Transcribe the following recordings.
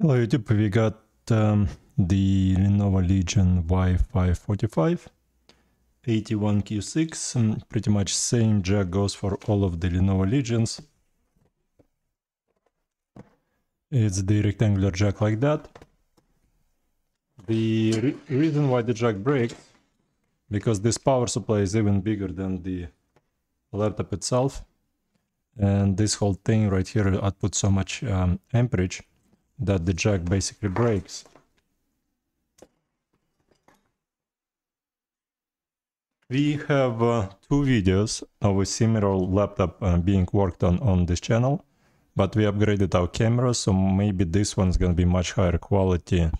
Hello YouTube, we got um, the Lenovo Legion Y545 81Q6, um, pretty much same jack goes for all of the Lenovo Legions. It's the rectangular jack like that. The re reason why the jack breaks, because this power supply is even bigger than the laptop itself. And this whole thing right here outputs so much um, amperage that the jack basically breaks. We have uh, two videos of a similar laptop uh, being worked on on this channel, but we upgraded our camera, so maybe this one's gonna be much higher quality.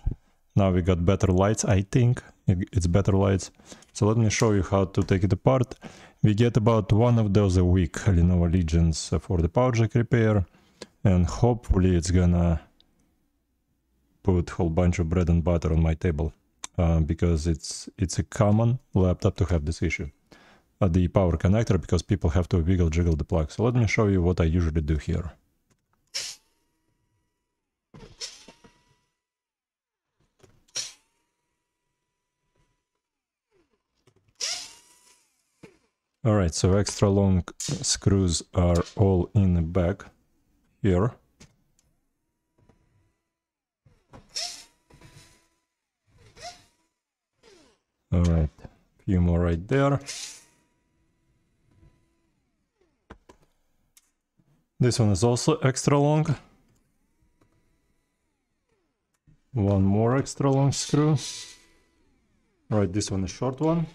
Now we got better lights, I think it's better lights. So let me show you how to take it apart. We get about one of those a week, Lenovo Legions for the power jack repair, and hopefully it's gonna put a whole bunch of bread and butter on my table uh, because it's it's a common laptop to have this issue. Uh, the power connector because people have to wiggle jiggle the plug. So let me show you what I usually do here. Alright, so extra long screws are all in the back here. All right, few more right there. This one is also extra long. One more extra long screw. Right, this one is short one.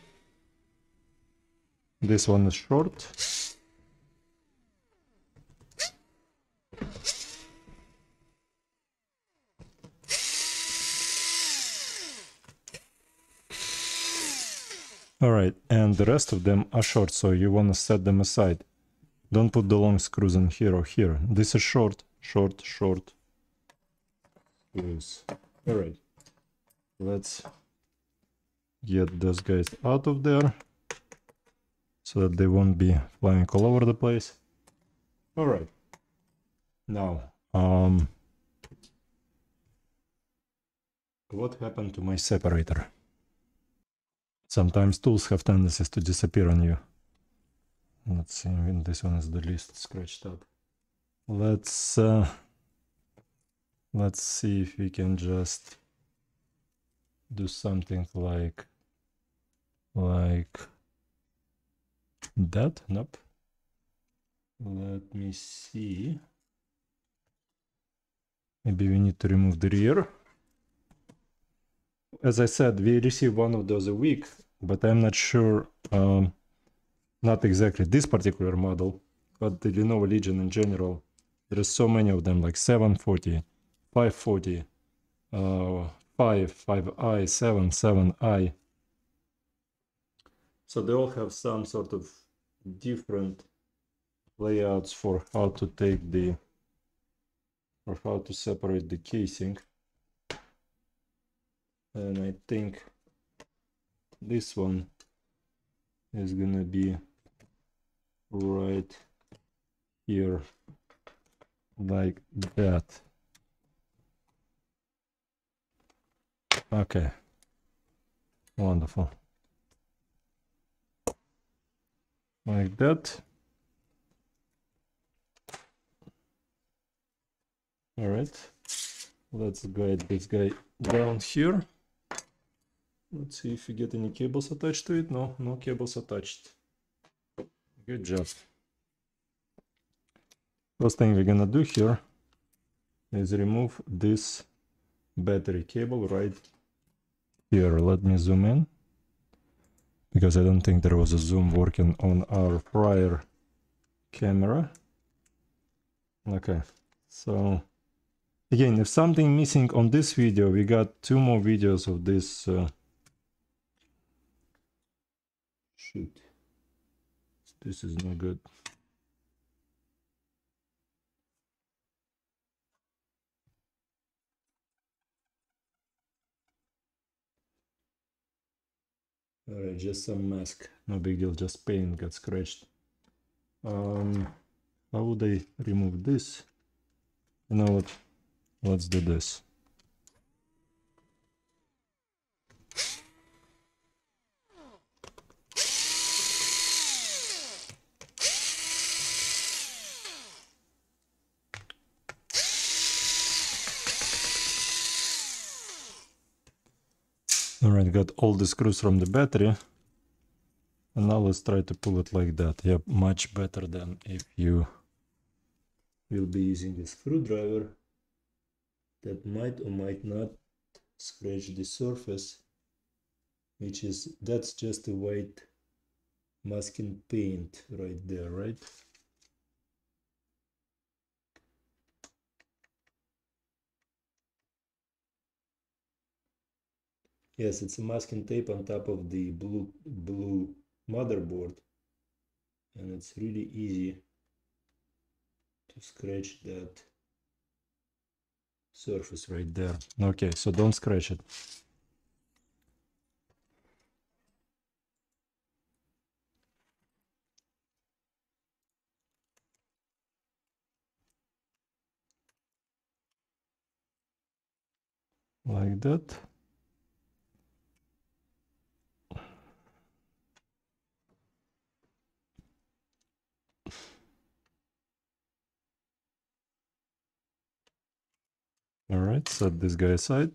This one is short. Alright, and the rest of them are short, so you want to set them aside. Don't put the long screws in here or here. This is short, short, short screws. Alright, let's get those guys out of there so that they won't be flying all over the place. Alright, now, um, what happened to my separator? Sometimes tools have tendencies to disappear on you. Let's see, this one is the least scratched up. Let's uh, let's see if we can just do something like like that. Nope. Let me see. Maybe we need to remove the rear. As I said, we receive one of those a week but I'm not sure, um, not exactly this particular model, but the Lenovo Legion in general. There are so many of them, like 740, 540, uh, 5, 5i, 7, 7i. So they all have some sort of different layouts for how to take the, or how to separate the casing. And I think this one is gonna be right here like that. Okay. Wonderful. Like that. All right. Let's guide this guy down here Let's see if we get any cables attached to it. No, no cables attached. Good job. First thing we're gonna do here is remove this battery cable right here. Let me zoom in because I don't think there was a zoom working on our prior camera. Okay, so again, if something missing on this video, we got two more videos of this uh, Shoot. This is not good. Alright, just some mask. No big deal, just paint got scratched. Um, how would I remove this? You know what? Let's do this. Alright, got all the screws from the battery. And now let's try to pull it like that. yeah much better than if you will be using a screwdriver that might or might not scratch the surface which is that's just a white masking paint right there right yes it's a masking tape on top of the blue blue motherboard. And it's really easy to scratch that surface right there. Okay so don't scratch it. Like that All right, set this guy aside.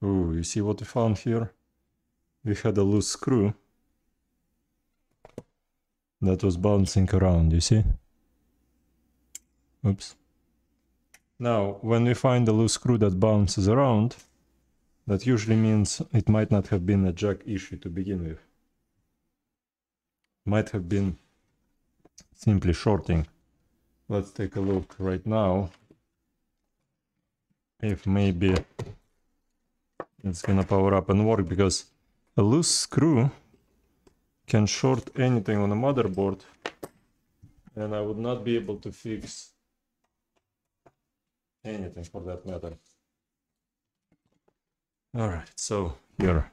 Oh, you see what we found here? We had a loose screw that was bouncing around, you see? Oops. Now, when we find a loose screw that bounces around, that usually means it might not have been a jack issue to begin with. Might have been simply shorting let's take a look right now if maybe it's gonna power up and work because a loose screw can short anything on a motherboard and I would not be able to fix anything for that matter. Alright, so here,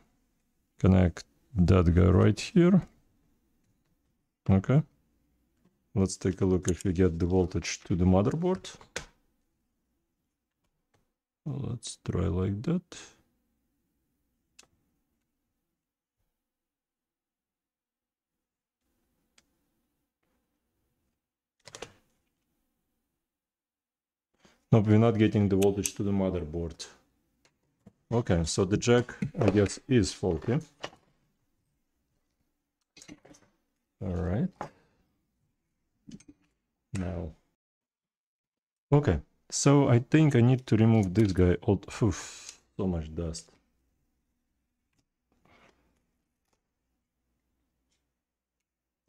connect that guy right here. Okay. Let's take a look if we get the voltage to the motherboard. Let's try like that. Nope, we're not getting the voltage to the motherboard. Okay, so the jack, I guess, is faulty. All right now. Okay, so I think I need to remove this guy. Oh, oof, so much dust.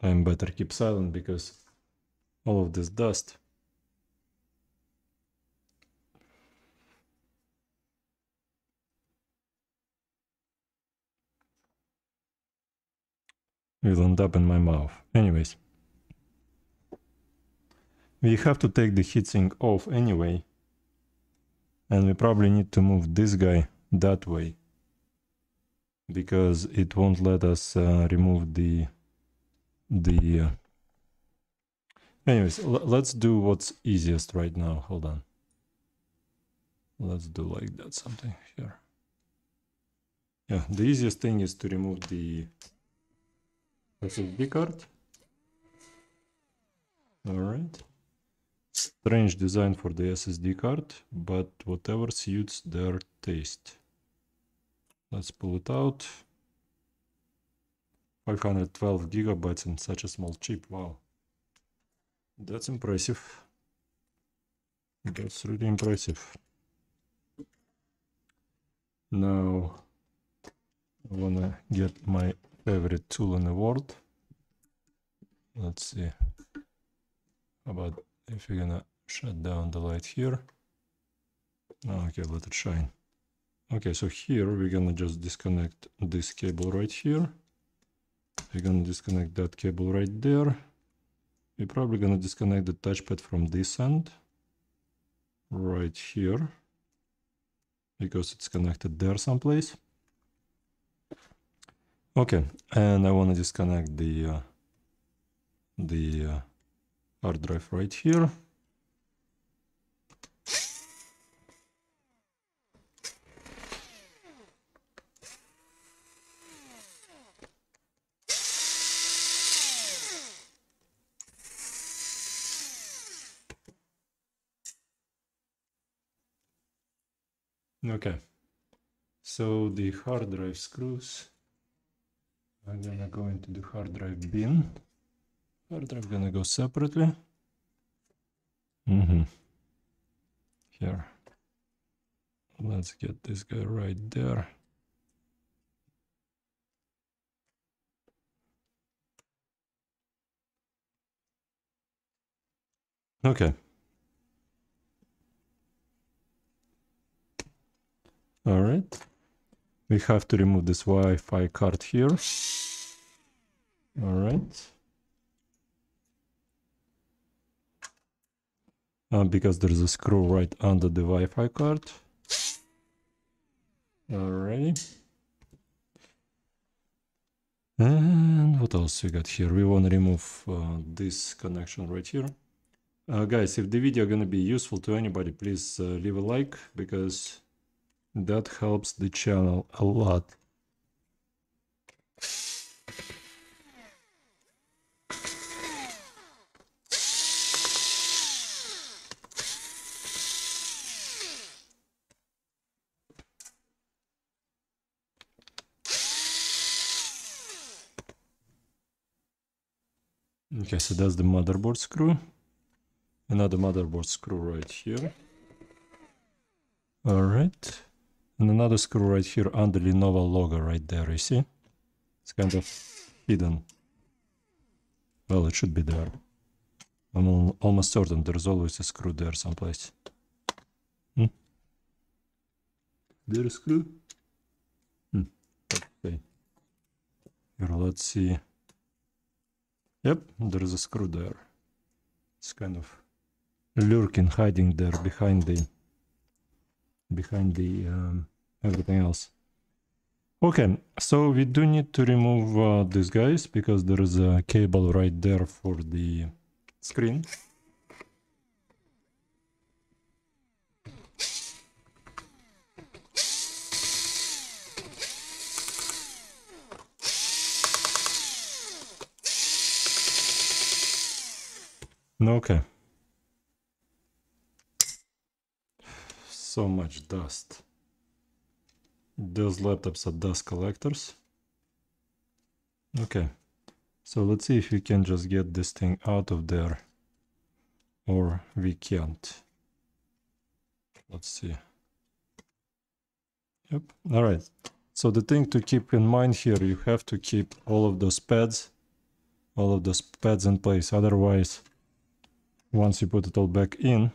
I'm better keep silent because all of this dust will end up in my mouth. Anyways we have to take the heatsink off anyway. And we probably need to move this guy that way. Because it won't let us uh, remove the the uh... anyways let's do what's easiest right now. Hold on. Let's do like that something here. Yeah the easiest thing is to remove the SSD card. All right Strange design for the SSD card, but whatever suits their taste. Let's pull it out. 512 gigabytes in such a small chip, wow. That's impressive. That's really impressive. Now, I wanna get my favorite tool in the world. Let's see. About if we're gonna shut down the light here. Okay let it shine. Okay so here we're gonna just disconnect this cable right here. We're gonna disconnect that cable right there. We're probably gonna disconnect the touchpad from this end right here because it's connected there someplace. Okay and I want to disconnect the uh, the uh, hard drive right here. Okay. So the hard drive screws. I'm gonna go into the hard drive bin. Drive gonna go separately. Mm-hmm. Here. Let's get this guy right there. Okay. All right. We have to remove this Wi-Fi card here. All right. Uh, because there's a screw right under the Wi-Fi card. Alright. And what else we got here? We want to remove uh, this connection right here. Uh, guys, if the video gonna be useful to anybody, please uh, leave a like because that helps the channel a lot. Okay, so that's the motherboard screw. Another motherboard screw right here. Alright. And another screw right here under Lenovo logo right there, you see? It's kind of hidden. Well, it should be there. I'm almost certain there's always a screw there someplace. Hmm? A screw? Hmm. Okay. Here, let's see. Yep, there is a screw there. It's kind of lurking, hiding there behind the behind the um, everything else. Okay, so we do need to remove uh, these guys because there is a cable right there for the screen. Okay. So much dust. Those laptops are dust collectors. Okay. So let's see if we can just get this thing out of there. Or we can't. Let's see. Yep. All right. So the thing to keep in mind here, you have to keep all of those pads, all of those pads in place. Otherwise, once you put it all back in,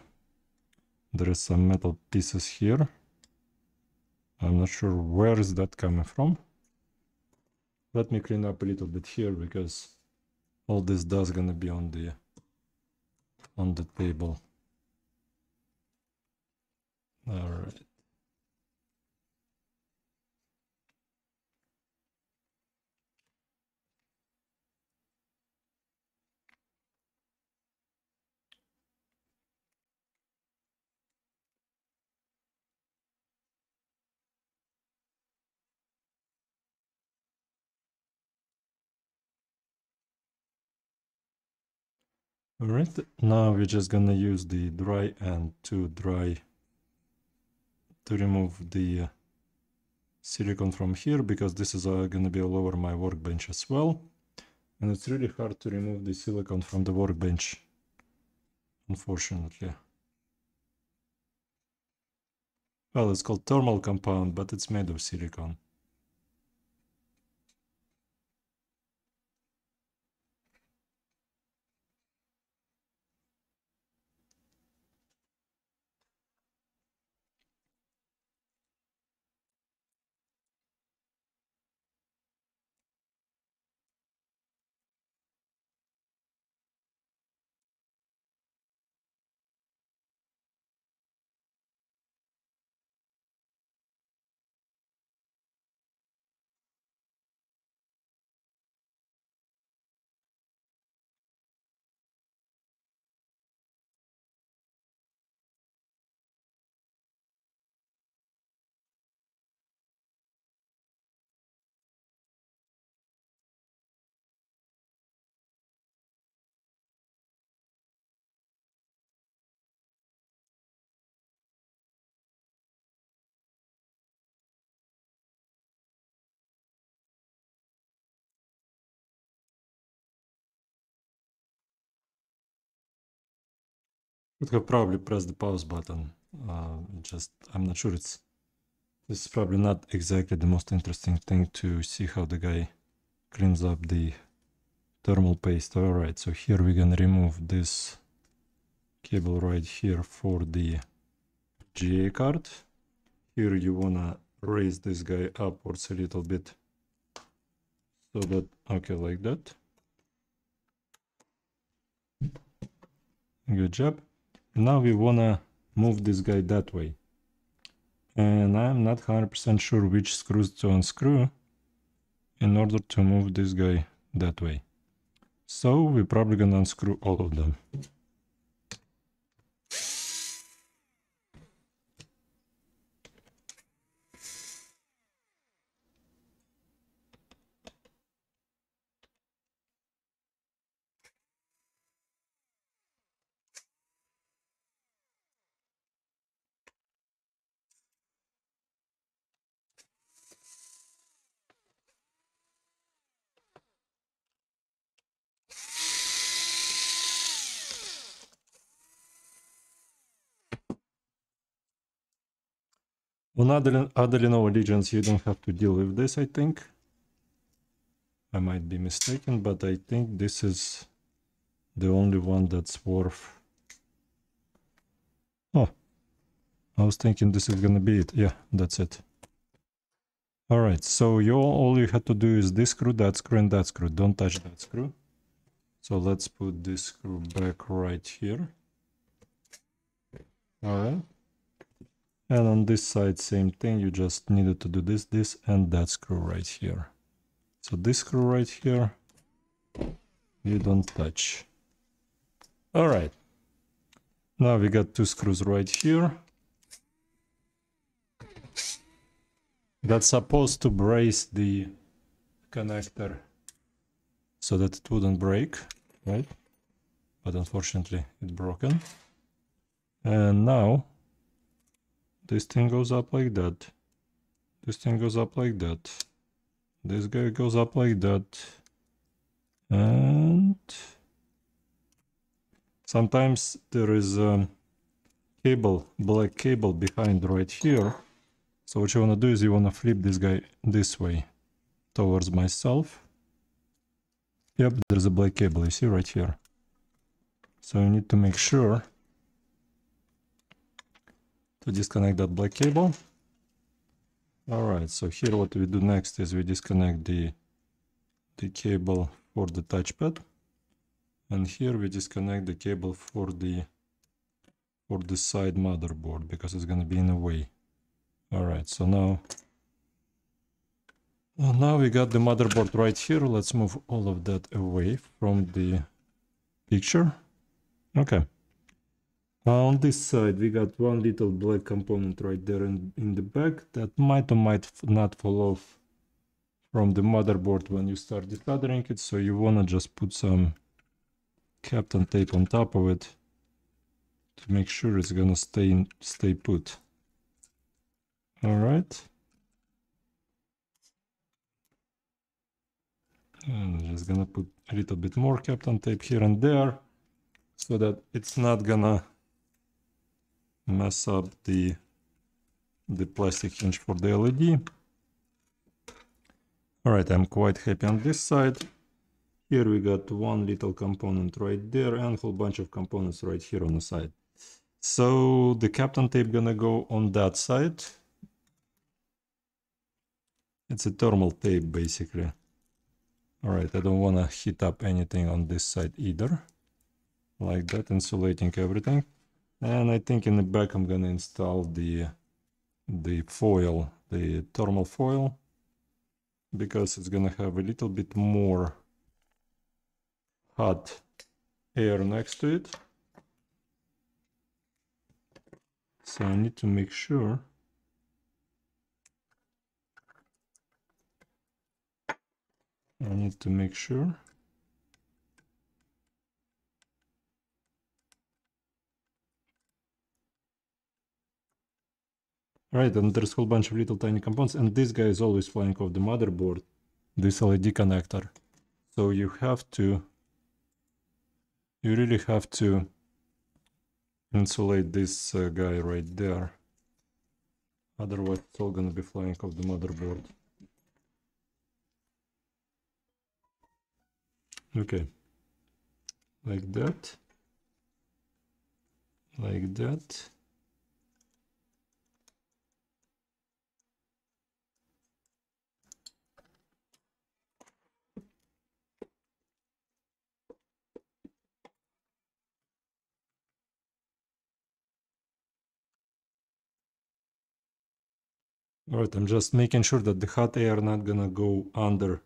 there is some metal pieces here. I'm not sure where is that coming from. Let me clean up a little bit here because all this dust gonna be on the on the table. All right. Alright, now we're just gonna use the dry end to dry to remove the uh, silicone from here because this is uh, gonna be all over my workbench as well. And it's really hard to remove the silicone from the workbench, unfortunately. Well, it's called thermal compound, but it's made of silicone. Could have probably pressed the pause button. Uh, just I'm not sure it's. This is probably not exactly the most interesting thing to see how the guy cleans up the thermal paste. All right, so here we're gonna remove this cable right here for the GA card. Here you wanna raise this guy upwards a little bit so that okay like that. Good job. Now we wanna move this guy that way. And I'm not 100% sure which screws to unscrew in order to move this guy that way. So we're probably gonna unscrew all of them. On Lenovo Legions, you don't have to deal with this, I think. I might be mistaken, but I think this is the only one that's worth... Oh, I was thinking this is gonna be it. Yeah, that's it. Alright, so you all you had to do is this screw, that screw, and that screw. Don't touch that screw. So let's put this screw back right here. Alright. And on this side, same thing, you just needed to do this, this, and that screw right here. So this screw right here, you don't touch. All right. Now we got two screws right here. That's supposed to brace the connector so that it wouldn't break, right? But unfortunately, it's broken. And now this thing goes up like that. This thing goes up like that. This guy goes up like that. And sometimes there is a cable, black cable behind right here. So what you want to do is you want to flip this guy this way towards myself. Yep, there's a black cable, you see right here. So you need to make sure to disconnect that black cable. Alright, so here what we do next is we disconnect the, the cable for the touchpad. And here we disconnect the cable for the for the side motherboard because it's gonna be in the way. Alright, so now well, now we got the motherboard right here. Let's move all of that away from the picture. Okay. On this side, we got one little black component right there in, in the back that might or might not fall off from the motherboard when you start desoldering it. So you want to just put some Kapton tape on top of it to make sure it's to stay in, stay put. All right. And I'm just gonna put a little bit more Kapton tape here and there so that it's not gonna mess up the the plastic hinge for the LED. Alright, I'm quite happy on this side. Here we got one little component right there and a whole bunch of components right here on the side. So the Kapton tape gonna go on that side. It's a thermal tape basically. Alright, I don't wanna heat up anything on this side either. Like that, insulating everything. And I think in the back I'm gonna install the the foil, the thermal foil, because it's gonna have a little bit more hot air next to it. So I need to make sure I need to make sure Right, and there's a whole bunch of little tiny components, and this guy is always flying off the motherboard, this LED connector. So you have to, you really have to insulate this uh, guy right there. Otherwise, it's all gonna be flying off the motherboard. Okay. Like that. Like that. Alright, I'm just making sure that the hot air not gonna go under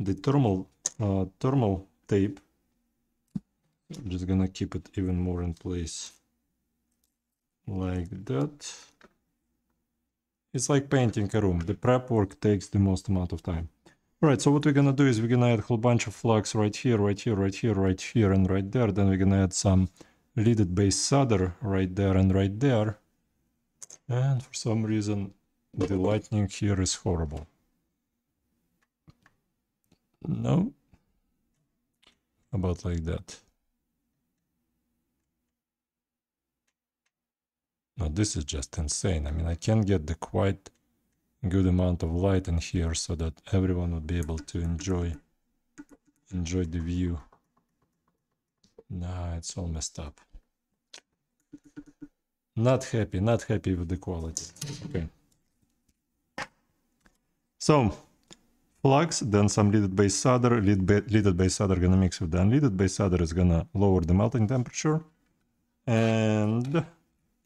the thermal uh, thermal tape. I'm just gonna keep it even more in place. Like that. It's like painting a room. The prep work takes the most amount of time. Alright, so what we're gonna do is we're gonna add a whole bunch of flux right here, right here, right here, right here, and right there. Then we're gonna add some leaded base solder right there and right there. And for some reason, the lightning here is horrible. No. About like that. No, this is just insane. I mean, I can get the quite good amount of light in here so that everyone would be able to enjoy enjoy the view. Nah, it's all messed up. Not happy, not happy with the quality. Okay. So, flux, then some leaded base solder. Lead ba leaded base solder gonna mix with the unleaded base solder is gonna lower the melting temperature. And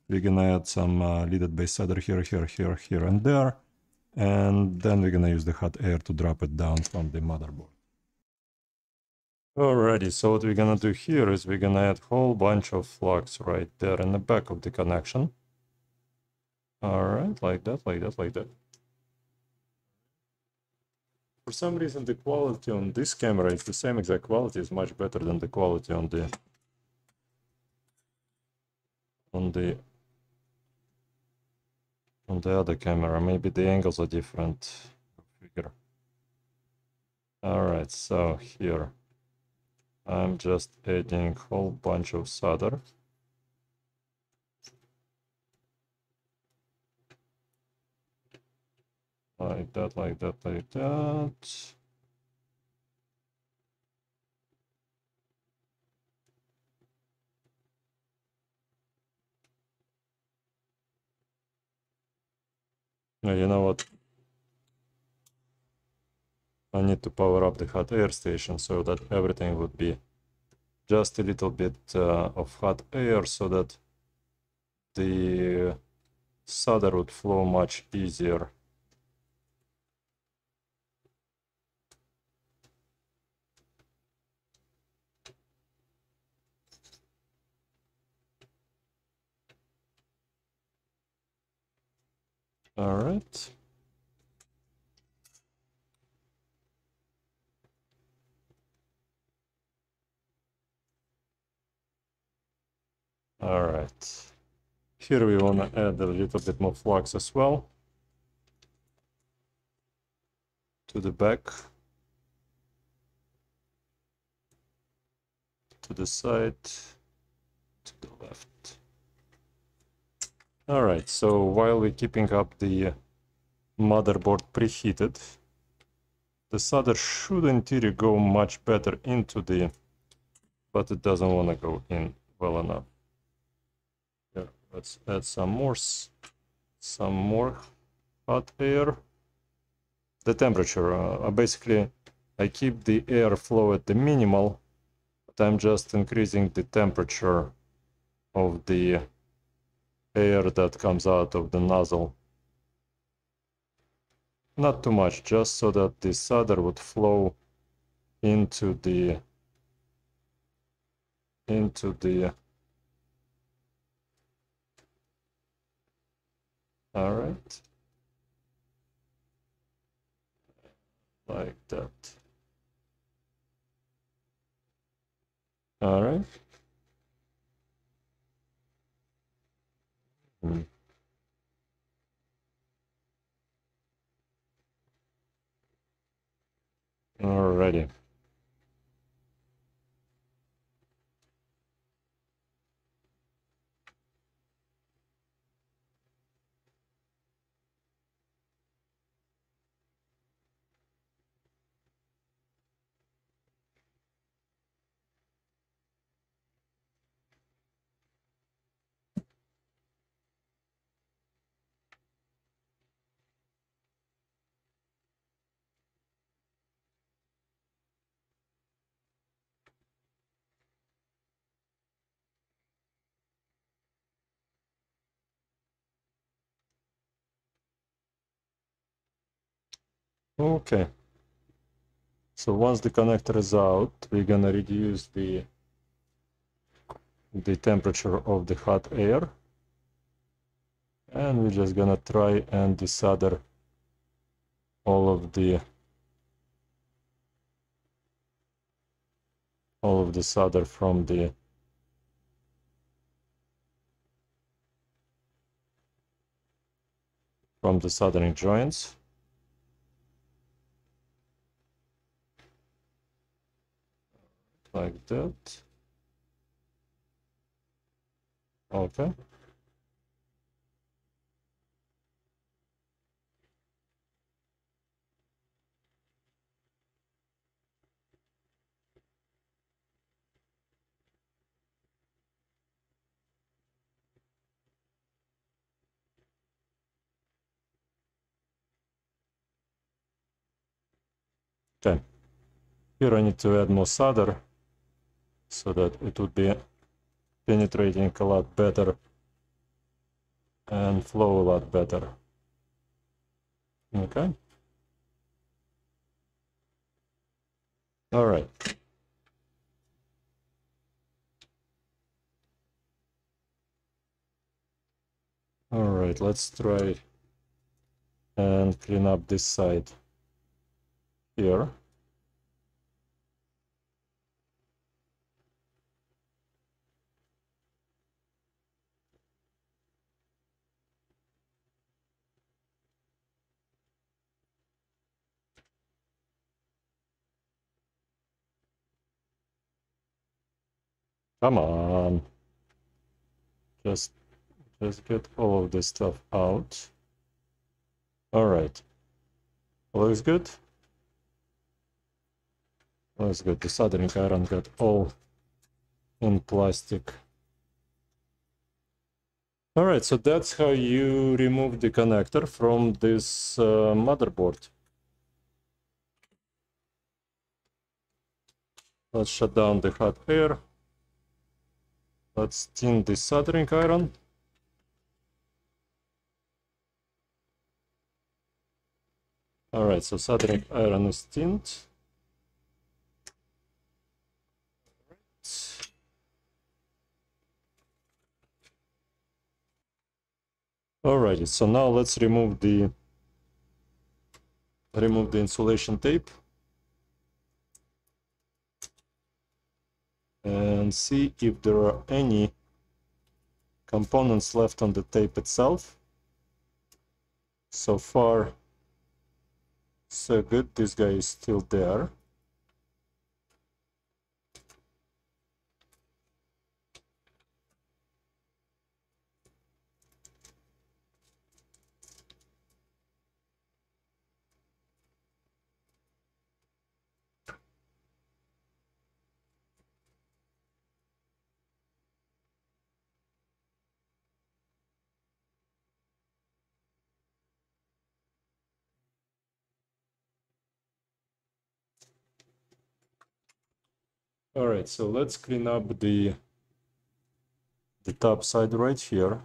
we're gonna add some uh, leaded base solder here, here, here, here, and there. And then we're gonna use the hot air to drop it down from the motherboard. Alrighty, so what we're gonna do here is we're gonna add a whole bunch of flux right there in the back of the connection. Alright, like that, like that, like that. For some reason, the quality on this camera is the same exact quality, is much better than the quality on the on the on the other camera. Maybe the angles are different. Figure. All right, so here I'm just adding a whole bunch of solder. Like that, like that, like that. You know what? I need to power up the hot air station so that everything would be just a little bit uh, of hot air so that the solder would flow much easier. All right. All right. Here we want to add a little bit more flux as well to the back, to the side, to the left. All right, so while we're keeping up the motherboard preheated, the solder should in theory go much better into the, but it doesn't want to go in well enough. Here, let's add some more, some more hot air. The temperature, uh, basically, I keep the airflow at the minimal, but I'm just increasing the temperature of the air that comes out of the nozzle. Not too much, just so that the solder would flow into the into the all right. Like that. All right Alrighty. Okay. So once the connector is out, we're gonna reduce the the temperature of the hot air. And we're just gonna try and desolder all of the all of the solder from the from the soldering joints. Like that. Okay. Okay. Here I need to add more solder so that it would be penetrating a lot better and flow a lot better. Okay. All right. All right, let's try and clean up this side here. Come on. Just just get all of this stuff out. All right. Looks good. Looks good. The soldering iron got all in plastic. All right, so that's how you remove the connector from this uh, motherboard. Let's shut down the hot air. Let's tin the soldering iron. Alright, so soldering iron is tinned. Alrighty, so now let's remove the remove the insulation tape. And see if there are any components left on the tape itself. So far, so good. This guy is still there. All right, so let's clean up the the top side right here.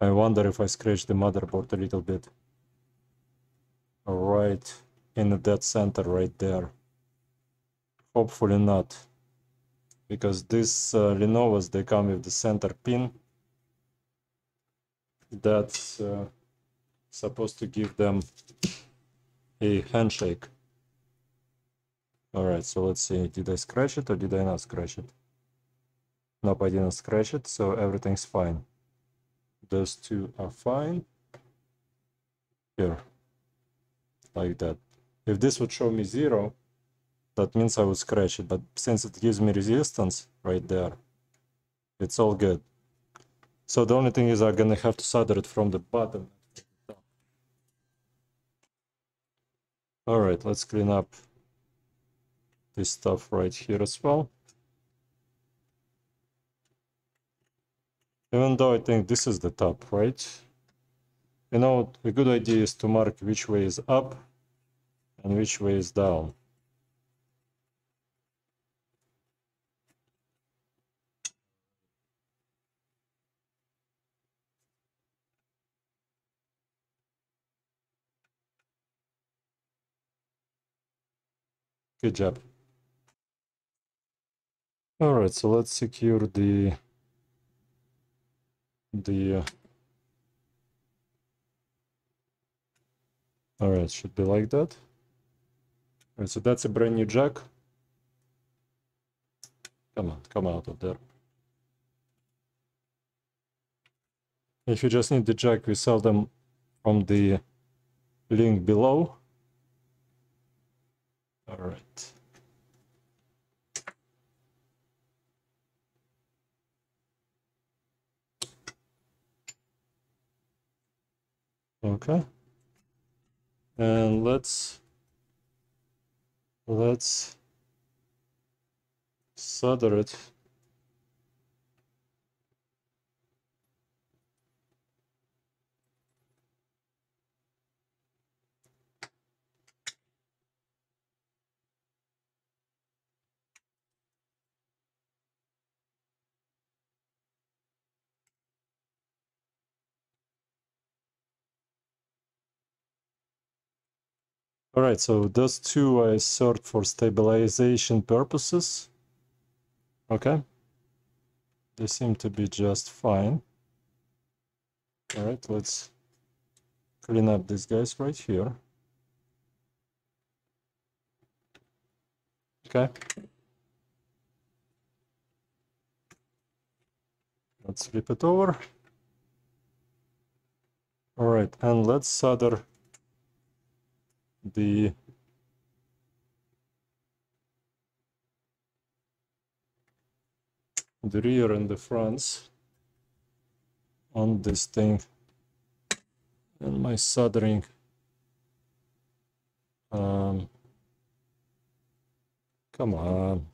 I wonder if I scratch the motherboard a little bit right in the dead center right there. Hopefully not. Because these uh, Lenovo's, they come with the center pin. That's uh, supposed to give them a handshake. Alright, so let's see. Did I scratch it or did I not scratch it? Nope, I didn't scratch it, so everything's fine. Those two are fine. Here, like that. If this would show me zero, that means I would scratch it. But since it gives me resistance right there, it's all good. So the only thing is I'm gonna have to solder it from the bottom. All right, let's clean up this stuff right here as well. Even though I think this is the top, right? You know, a good idea is to mark which way is up and which way is down. Good job. All right, so let's secure the the uh, all right should be like that so that's a brand new jack come on come out of there. If you just need the jack we sell them from the link below. All right. Okay. And let's let's solder it All right, so those two I sort for stabilization purposes. Okay. They seem to be just fine. All right, let's clean up these guys right here. Okay. Let's flip it over. All right, and let's solder the the rear and the fronts on this thing. And my soldering um come on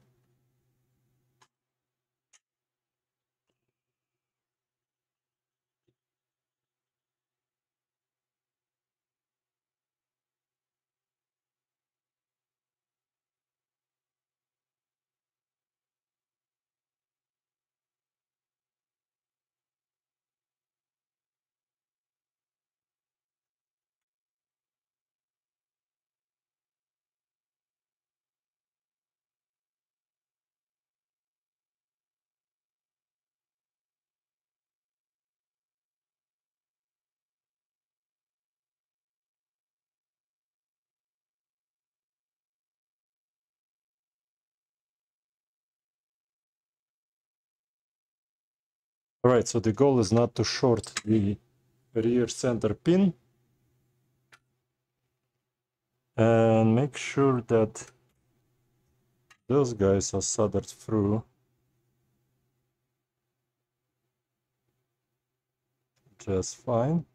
All right, so the goal is not to short the rear center pin. And make sure that those guys are soldered through. Just fine.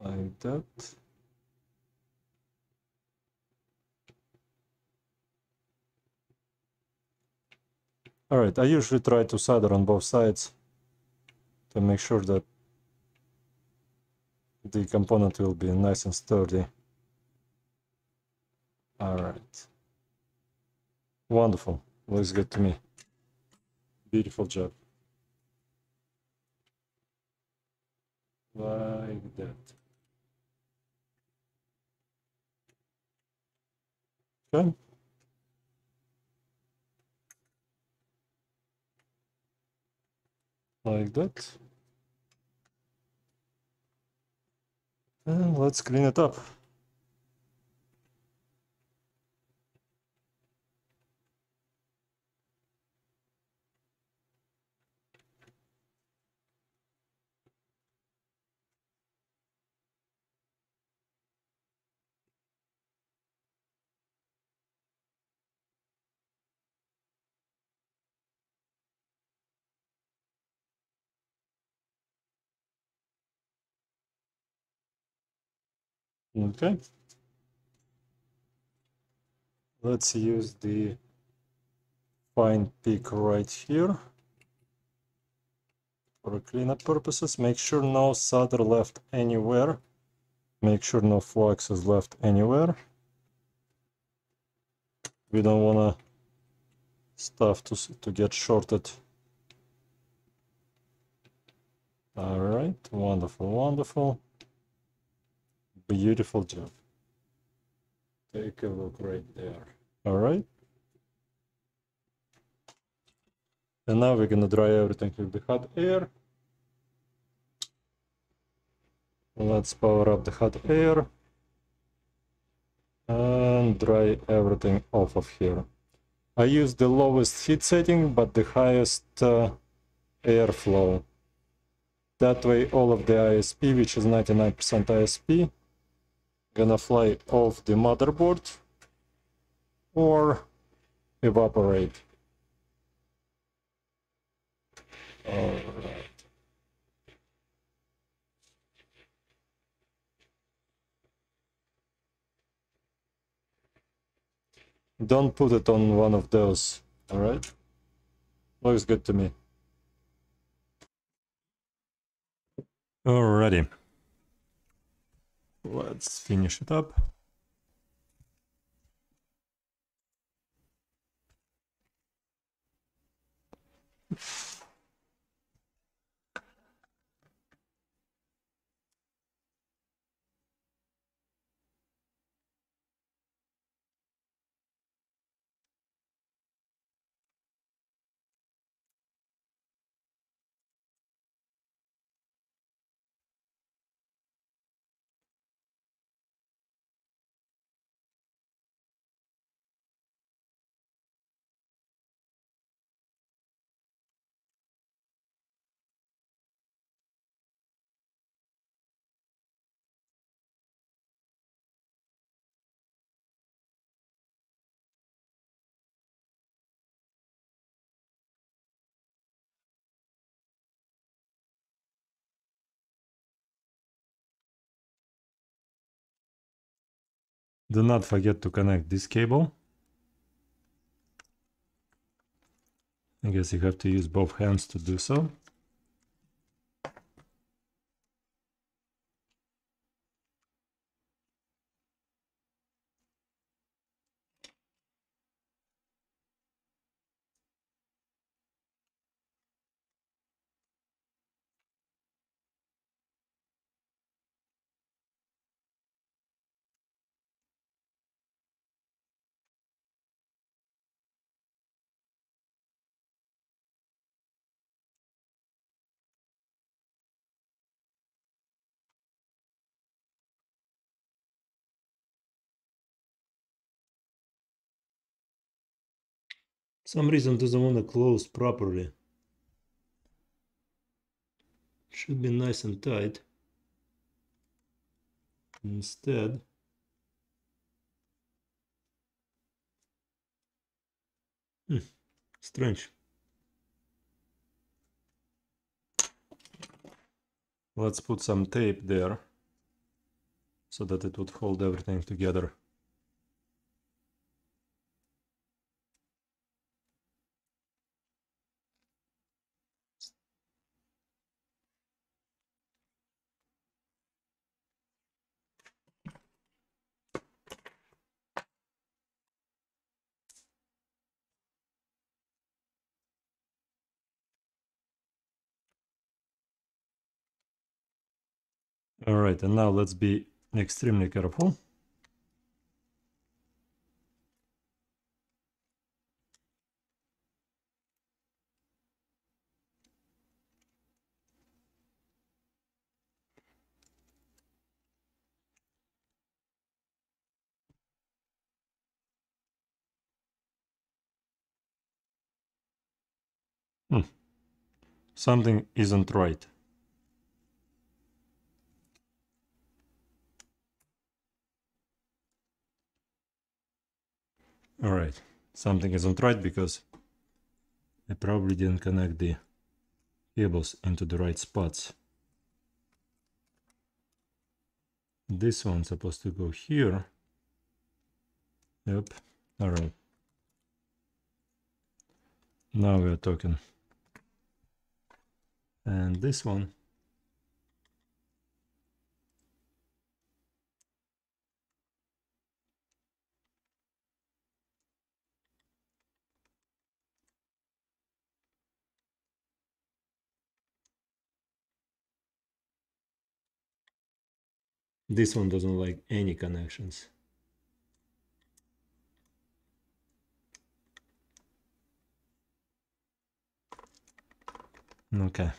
Like that. All right, I usually try to solder on both sides to make sure that the component will be nice and sturdy. All right. Wonderful. Looks good to me. Beautiful job. Like that. Okay. Like that. And let's clean it up. Okay. Let's use the fine pick right here. for cleanup purposes. Make sure no solder left anywhere. Make sure no flux is left anywhere. We don't wanna stuff to to get shorted. All right, wonderful, wonderful, beautiful job. Take a look right there. All right. And now we're gonna dry everything with the hot air. Let's power up the hot air and dry everything off of here. I use the lowest heat setting but the highest uh, airflow. That way all of the ISP, which is 99% ISP, gonna fly off the motherboard or evaporate. Alright. Don't put it on one of those, alright? Looks good to me. Alrighty. Let's finish it up. Do not forget to connect this cable. I guess you have to use both hands to do so. Some reason doesn't want to close properly. Should be nice and tight. Instead, hmm, strange. Let's put some tape there so that it would hold everything together. All right, and now let's be extremely careful. Hmm. Something isn't right. Alright, something isn't right because I probably didn't connect the cables into the right spots. This one's supposed to go here. Yep, alright. Now we're talking. And this one. This one doesn't like any connections. Okay.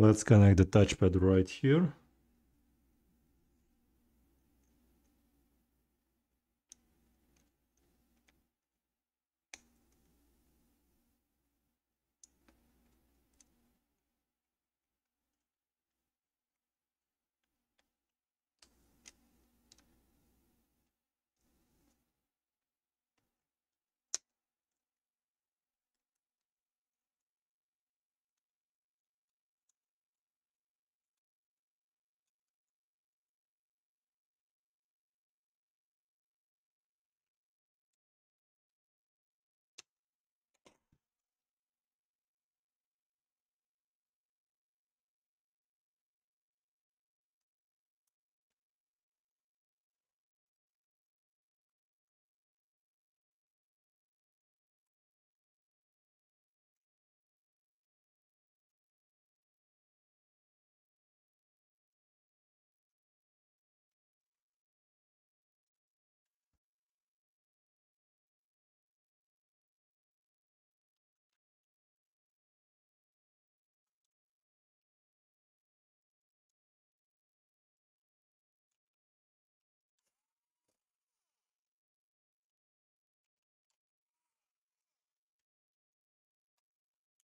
Let's connect the touchpad right here.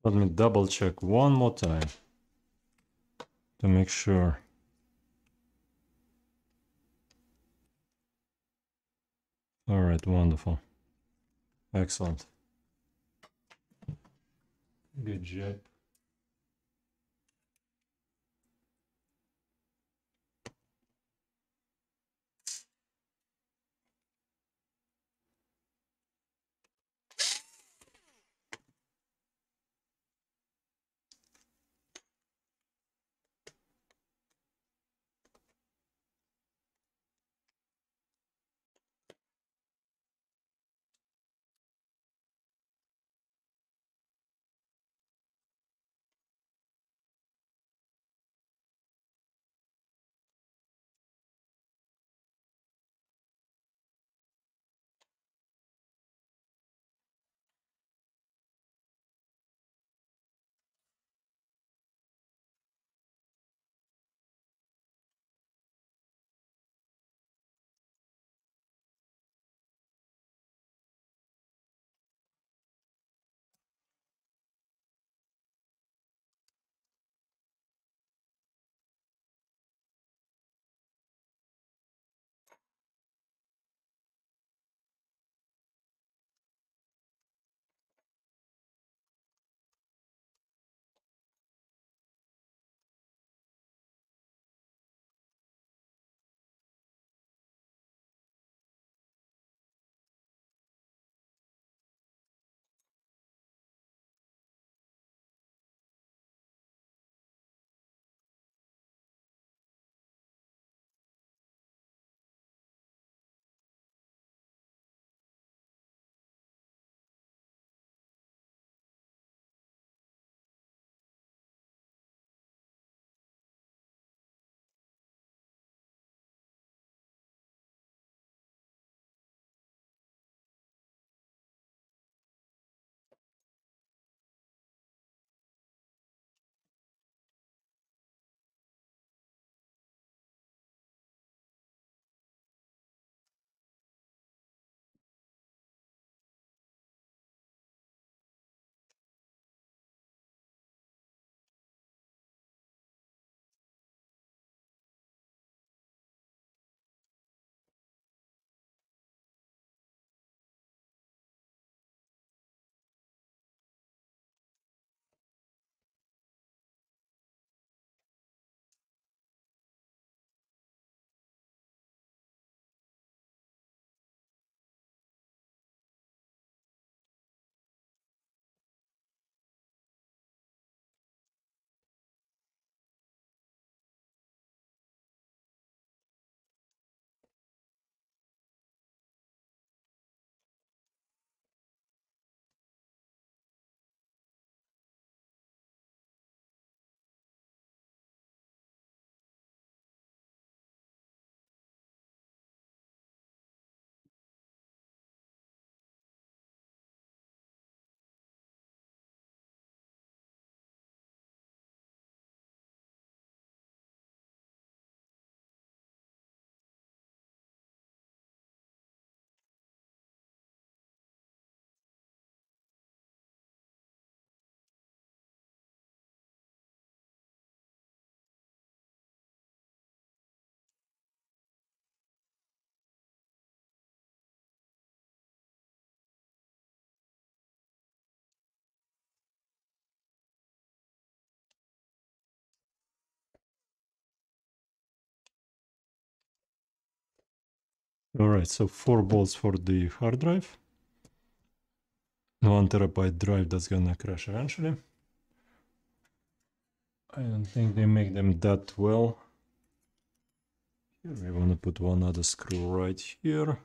Let me double check one more time to make sure. All right, wonderful. Excellent. Good job. All right, so four bolts for the hard drive. One terabyte drive that's gonna crash eventually. I don't think they make them that well. Here we wanna put one other screw right here.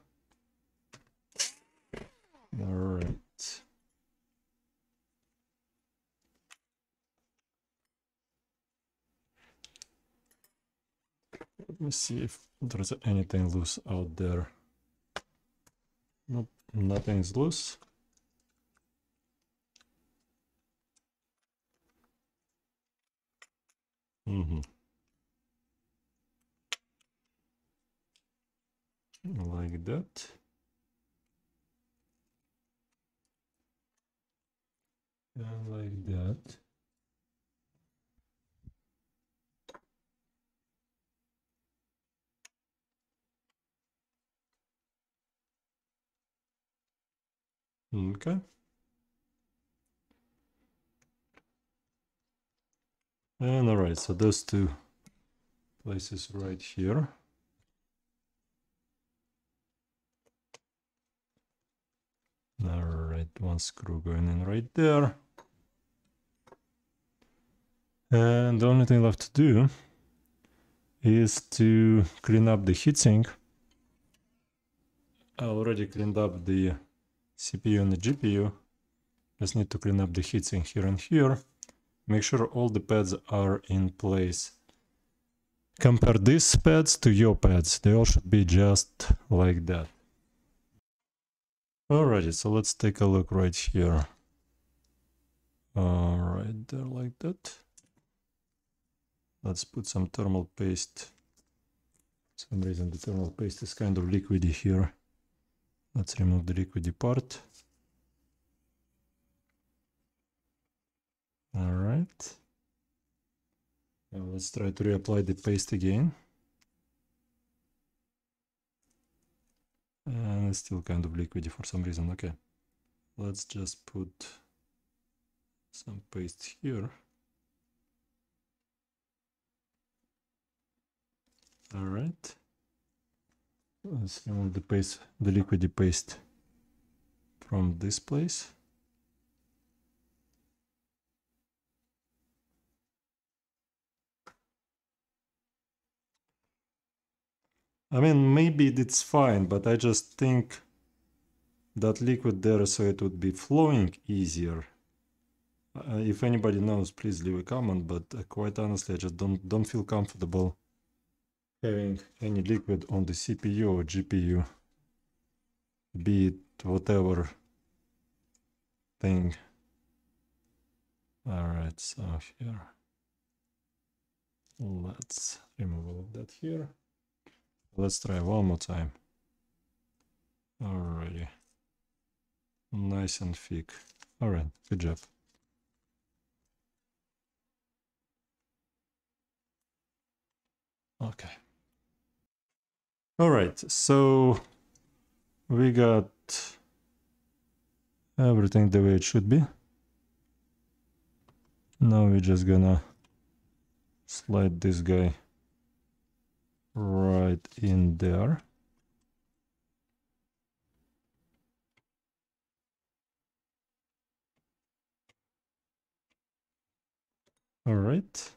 All right. Let me see if there's anything loose out there. Nope, nothing's loose. Mm-hmm. Like that. And like that. Okay. And all right, so those two places right here. All right, one screw going in right there. And the only thing left to do is to clean up the heatsink. I already cleaned up the CPU and the GPU. Just need to clean up the heatsink here and here. Make sure all the pads are in place. Compare these pads to your pads. They all should be just like that. Alrighty, so let's take a look right here. Alright, there like that. Let's put some thermal paste. For some reason the thermal paste is kind of liquidy here. Let's remove the liquidy part. All right. Now let's try to reapply the paste again. And it's still kind of liquidy for some reason. Okay. Let's just put some paste here. All right. Let's remove the paste, the liquidy paste from this place. I mean, maybe it's fine, but I just think that liquid there so it would be flowing easier. Uh, if anybody knows, please leave a comment, but uh, quite honestly, I just don't, don't feel comfortable having any liquid on the CPU or GPU, be it whatever thing. Alright, so here, let's remove all of that here. Let's try one more time. Alrighty. Nice and thick. Alright, good job. Okay. Alright, so we got everything the way it should be. Now we're just gonna slide this guy right in there. All right.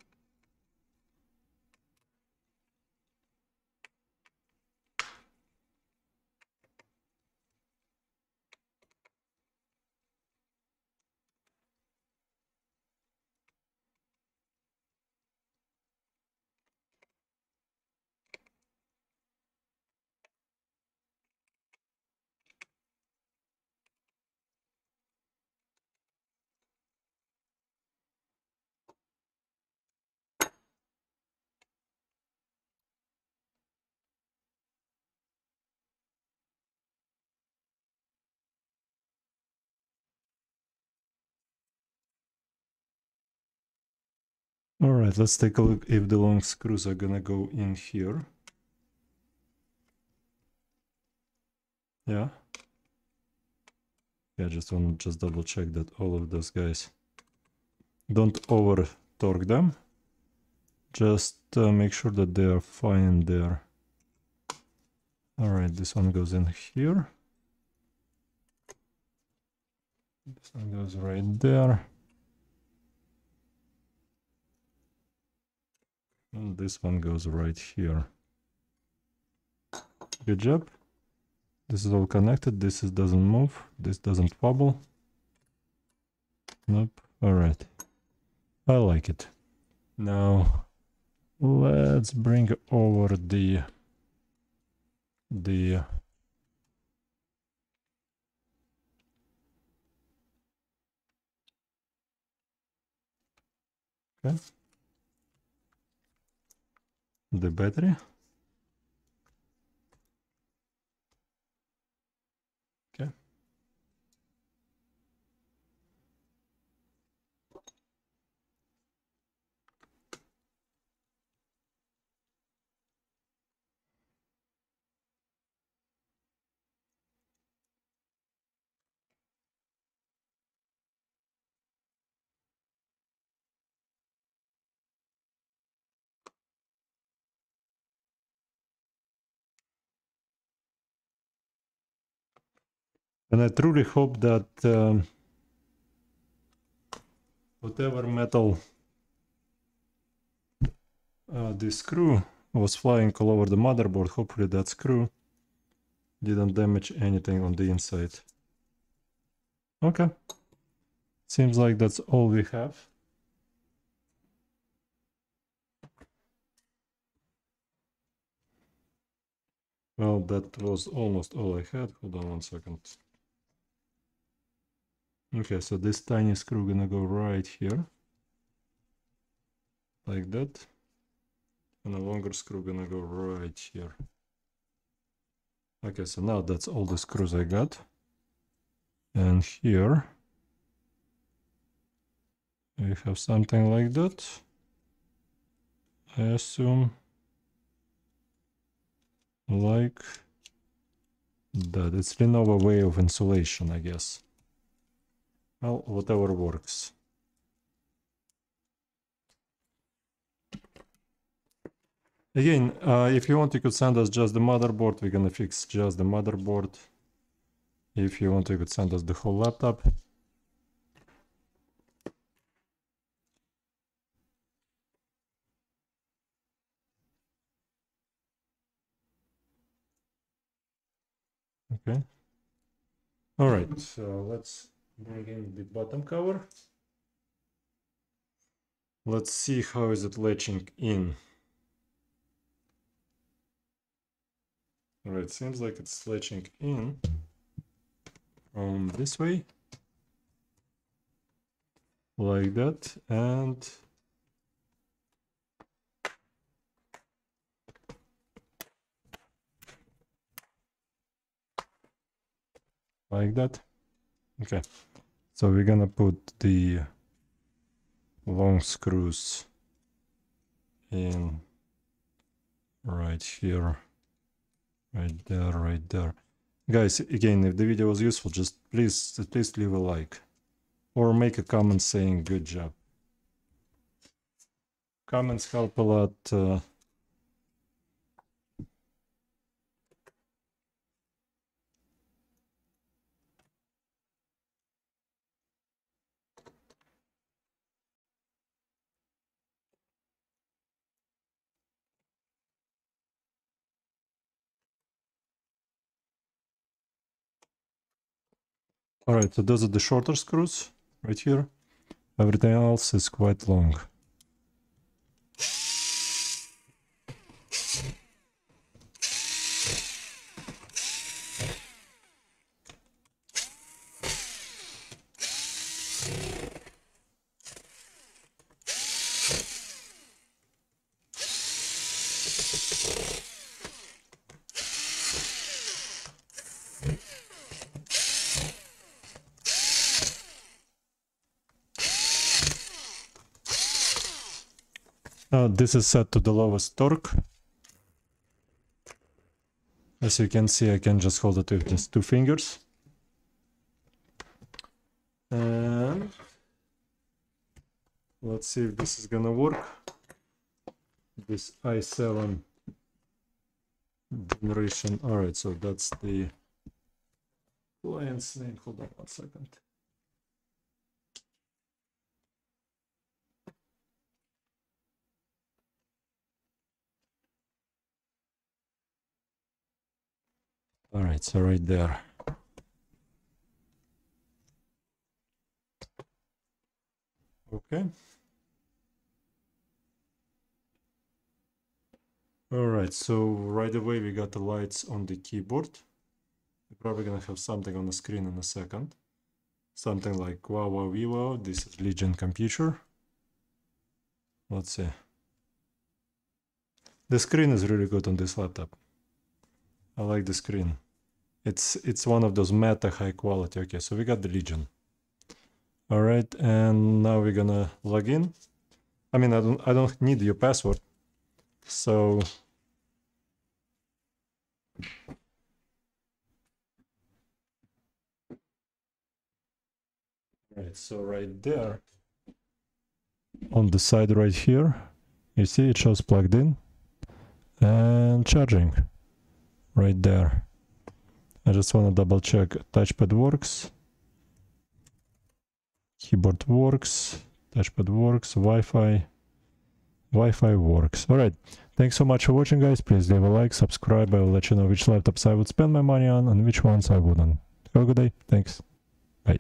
All right, let's take a look if the long screws are gonna go in here. Yeah. Yeah, just want to just double check that all of those guys don't over torque them. Just uh, make sure that they are fine there. All right, this one goes in here. This one goes right there. And this one goes right here. Good job. This is all connected. This is doesn't move. This doesn't wobble. Nope. All right. I like it. Now let's bring over the the okay the and I truly hope that um, whatever metal uh, this screw was flying all over the motherboard, hopefully that screw didn't damage anything on the inside. Okay, seems like that's all we have. Well, that was almost all I had. Hold on one second. Okay, so this tiny screw gonna go right here. Like that. And a longer screw gonna go right here. Okay, so now that's all the screws I got. And here we have something like that. I assume like that. It's Lenovo way of insulation, I guess. Well, whatever works. Again, uh, if you want, you could send us just the motherboard. We're gonna fix just the motherboard. If you want, you could send us the whole laptop. Okay. All right, so let's bring in the bottom cover. Let's see how is it latching in. All right, seems like it's latching in from this way. Like that, and like that. Okay, so we're gonna put the long screws in right here, right there, right there. Guys, again, if the video was useful, just please, please leave a like or make a comment saying good job. Comments help a lot. Uh, All right, so those are the shorter screws right here. Everything else is quite long. Uh, this is set to the lowest torque. As you can see, I can just hold it with just two fingers. And let's see if this is gonna work. This i7 generation. All right, so that's the client's name. Hold on one second. All right, so right there. Okay. All right, so right away we got the lights on the keyboard. We're probably gonna have something on the screen in a second. Something like wow wow vivo. This is Legion computer. Let's see. The screen is really good on this laptop. I like the screen. It's it's one of those meta high quality. Okay, so we got the Legion. All right, and now we're gonna log in. I mean, I don't I don't need your password. So Right, so right there on the side right here, you see it shows plugged in and charging right there. I just want to double check touchpad works, keyboard works, touchpad works, Wi-Fi, Wi-Fi works. All right. Thanks so much for watching, guys. Please leave a like, subscribe. I will let you know which laptops I would spend my money on and which ones I wouldn't. Have a good day. Thanks. Bye.